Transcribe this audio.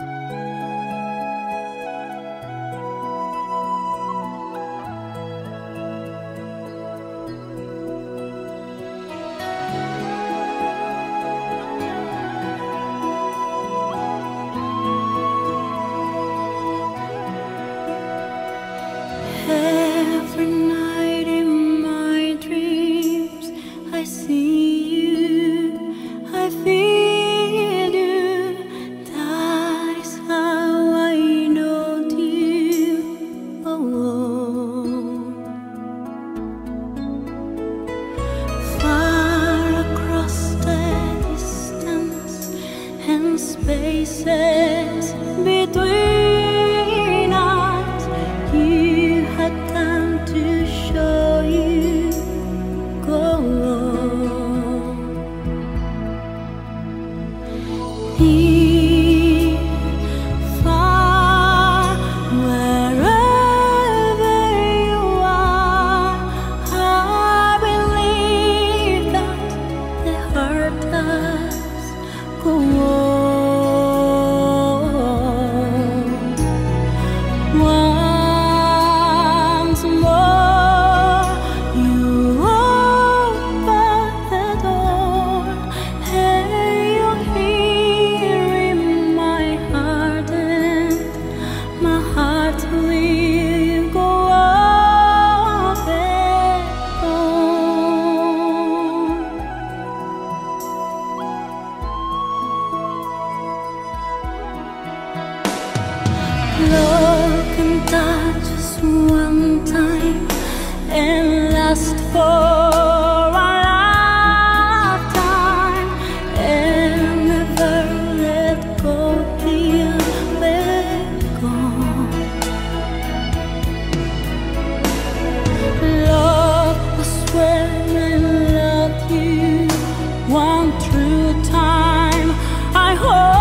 Música spaces between. Love can touch us one time and last for a lifetime and never let go till we're gone. Love I swear I love you one true time I hope